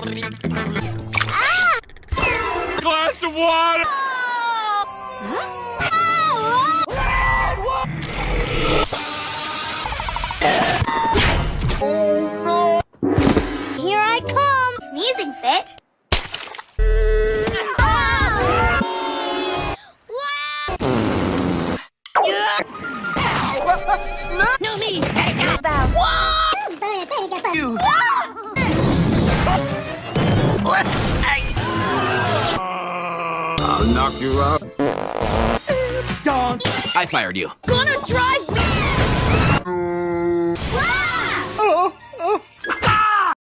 Glass of water! Here I come! Sneezing fit. No me! You. I'll knock you out. Don't. I fired you. Gonna drive me!